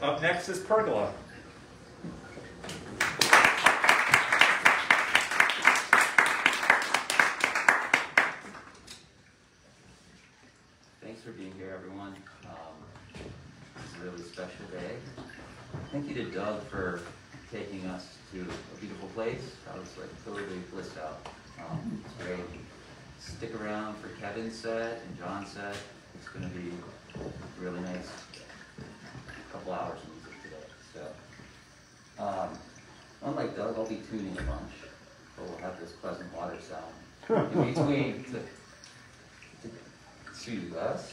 Up next is Pergola. Thanks for being here, everyone. Um, It's a really special day. Thank you to Doug for taking us to a beautiful place. I was like totally blissed out. Um, It's great. Stick around for Kevin's set and John's set. It's gonna be really nice. Couple hours of music today, so. um, Unlike Doug, I'll be tuning a bunch, but we'll have this pleasant water sound in between to to soothe us.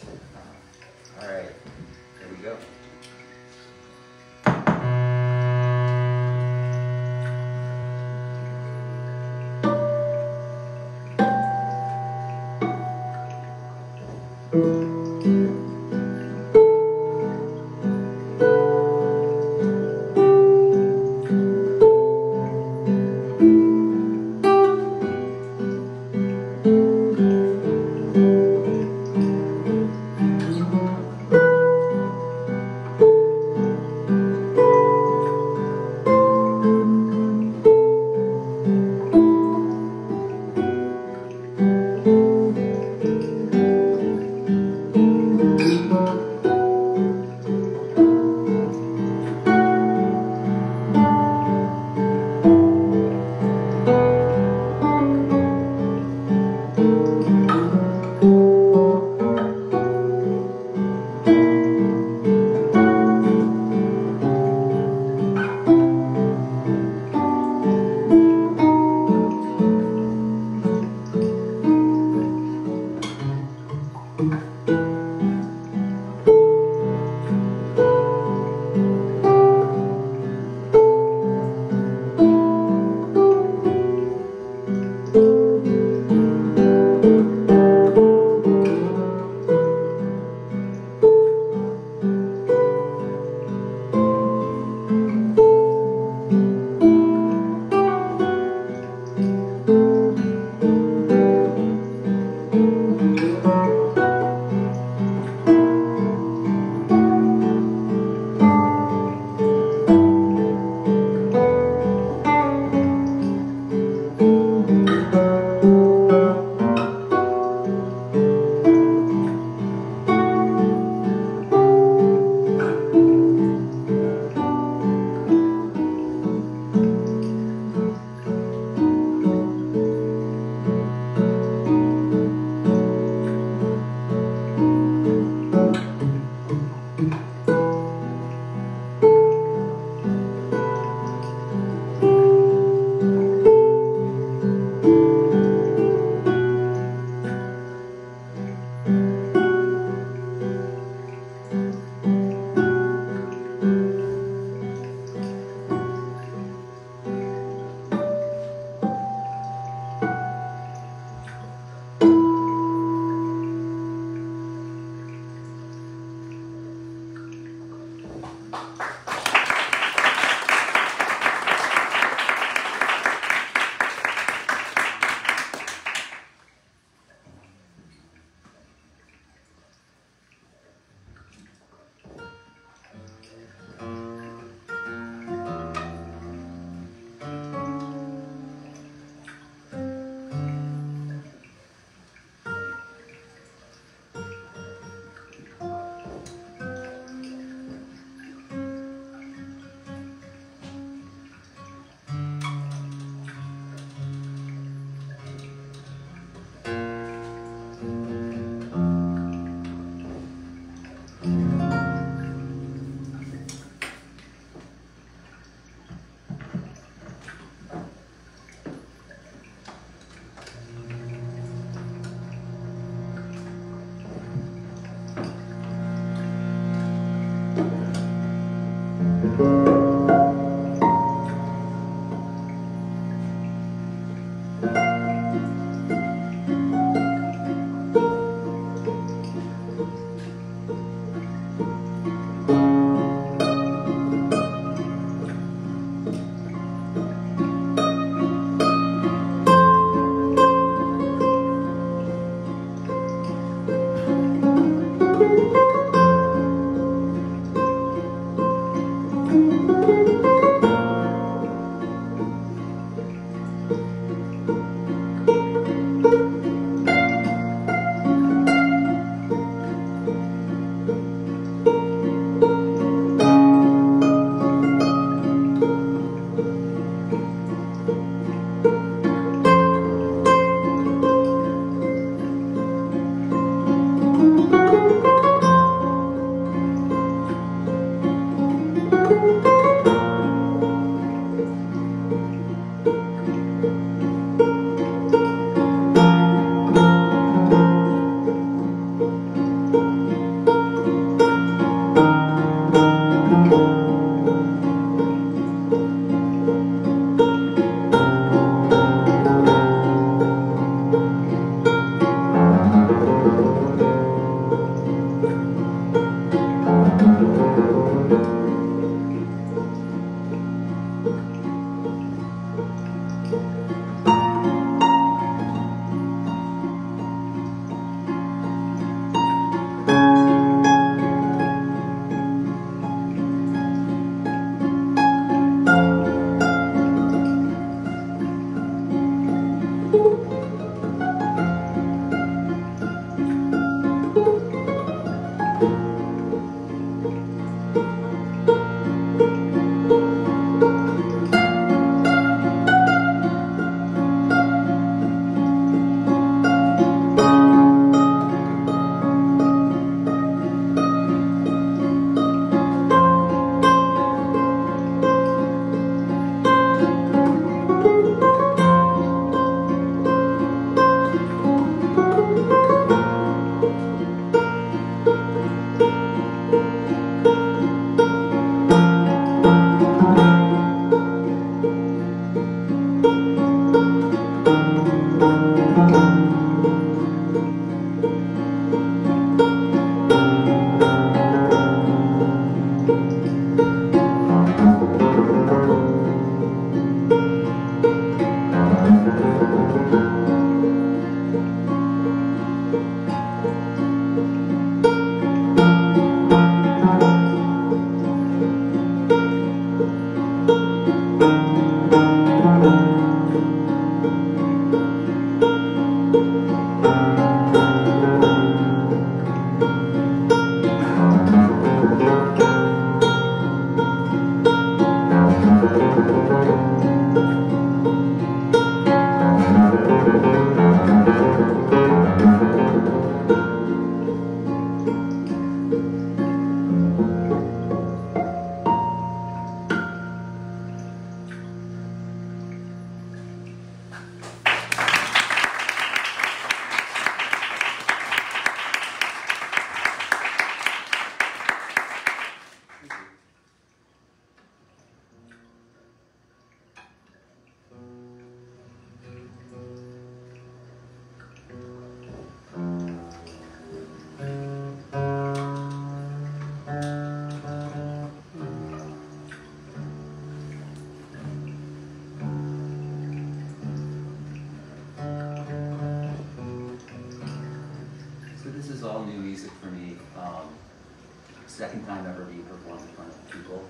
Second time ever being performed in front of people.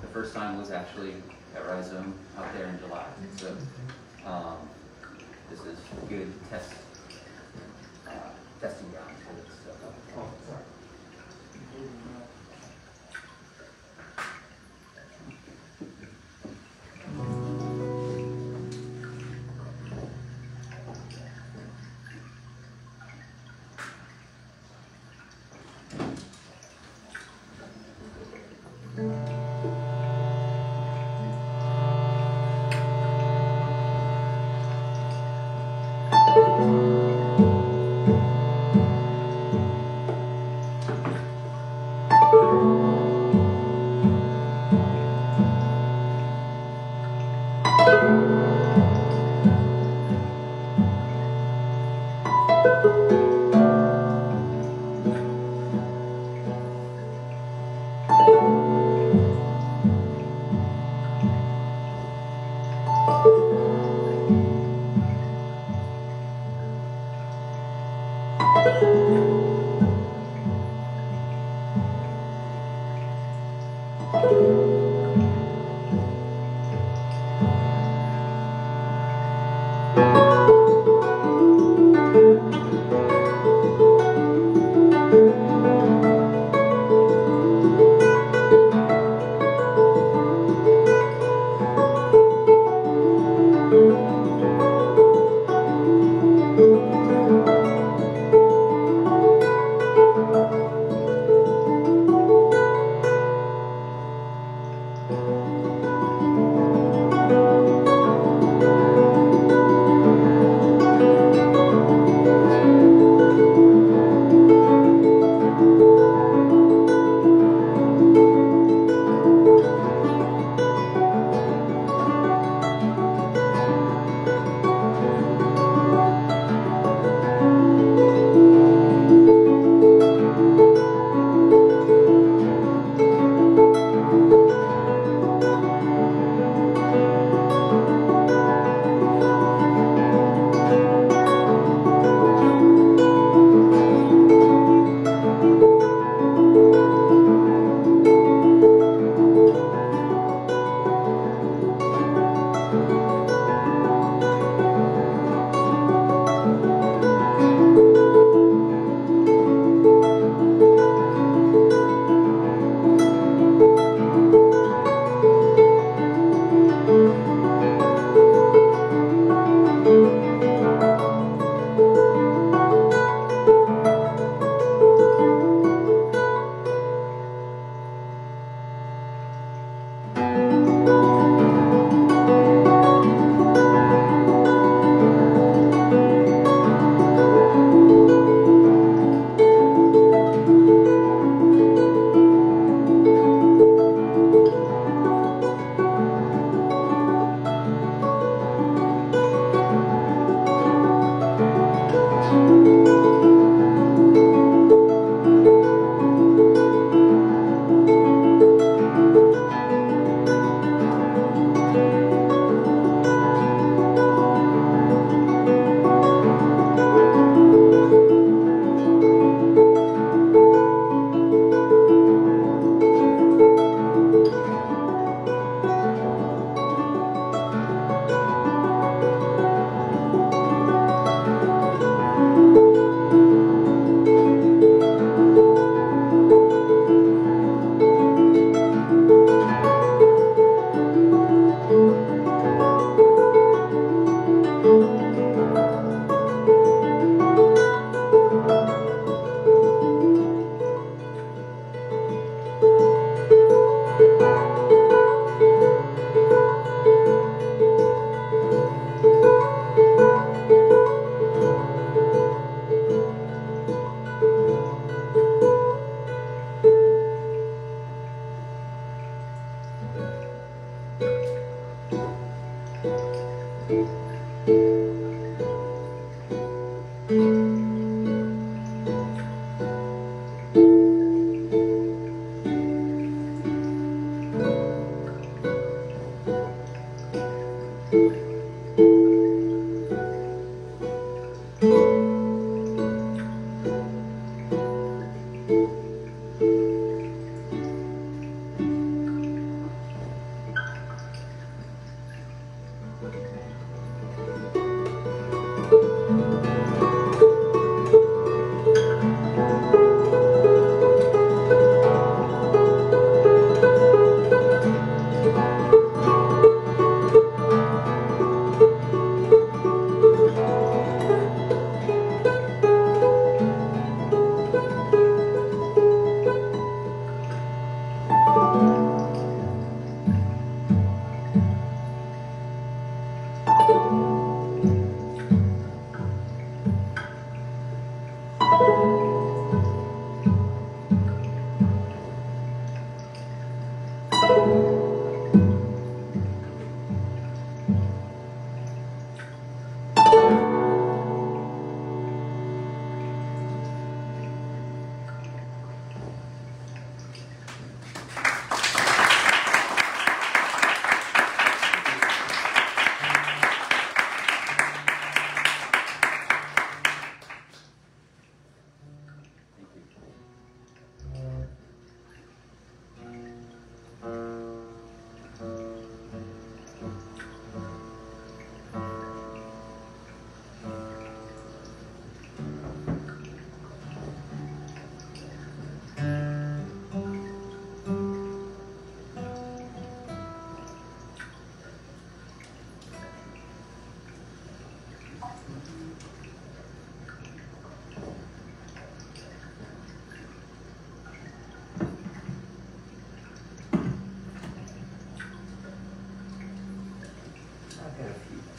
The first time was actually at Rhizome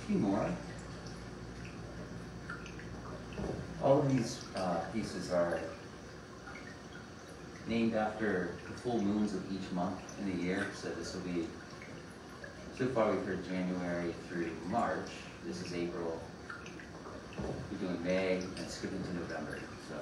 few more. All of these uh, pieces are named after the full moons of each month in the year. So this will be, so far we've heard January through March. This is April. We're doing May and skipping to November. So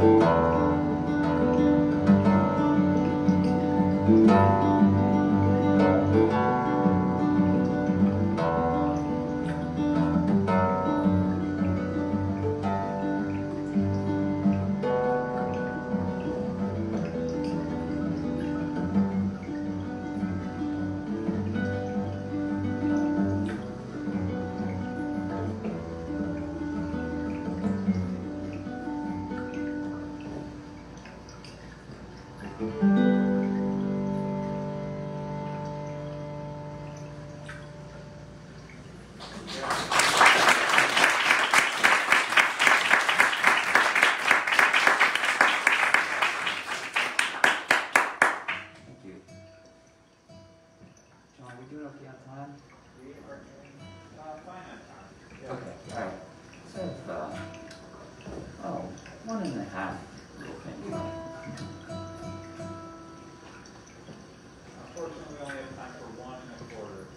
Música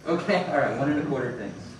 Okay, all right, one and a quarter things.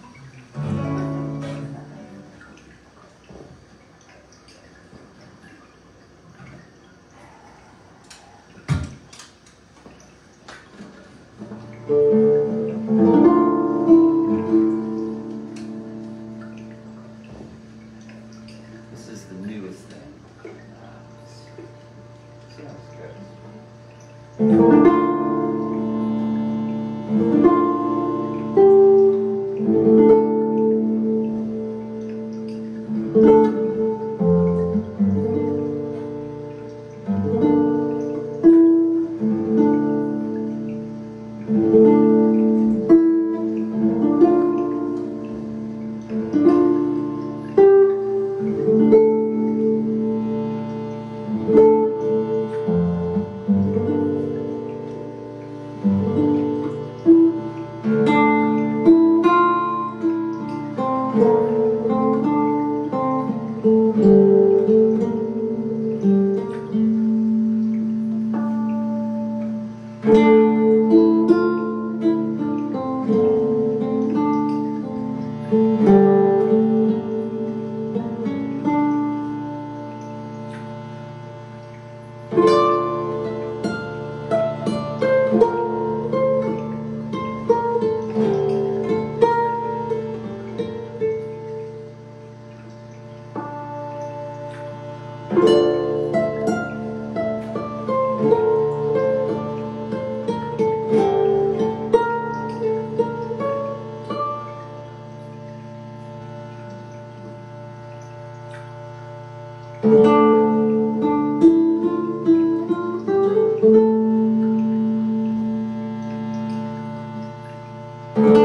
Mm-hmm.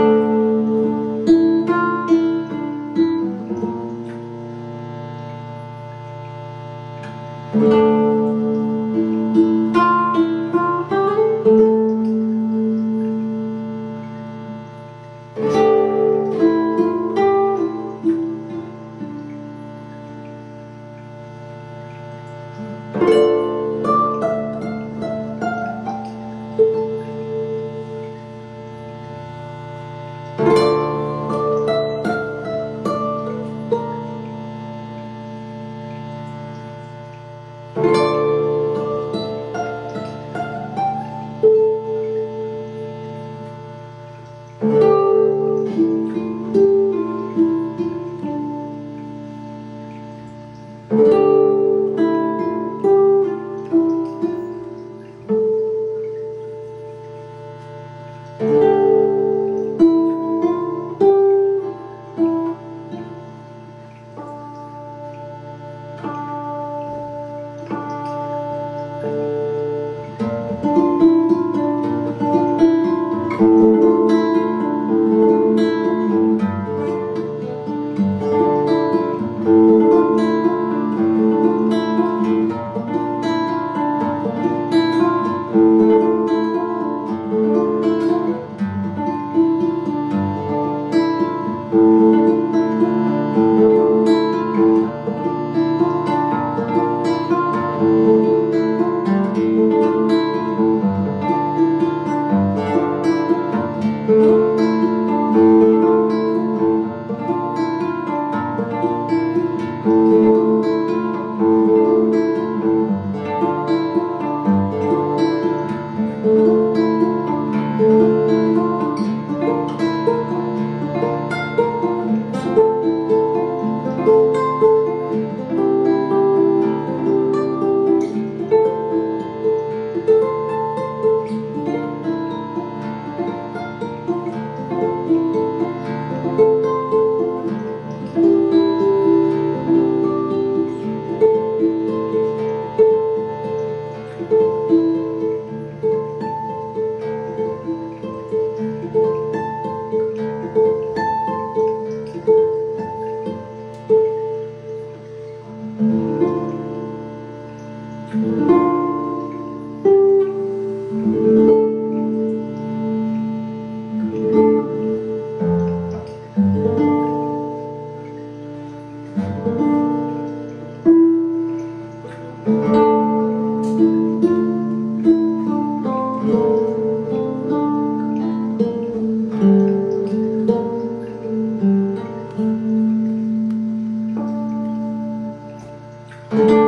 Thank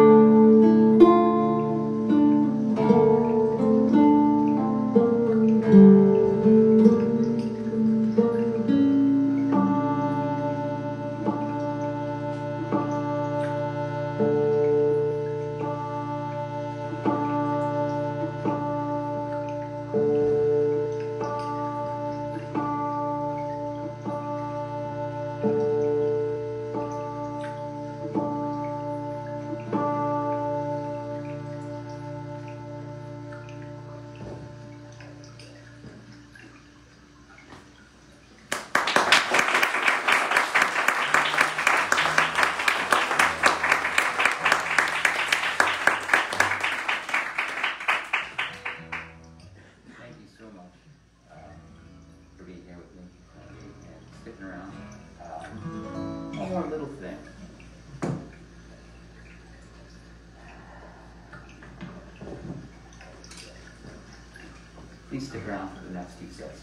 Please stick around for the next two sets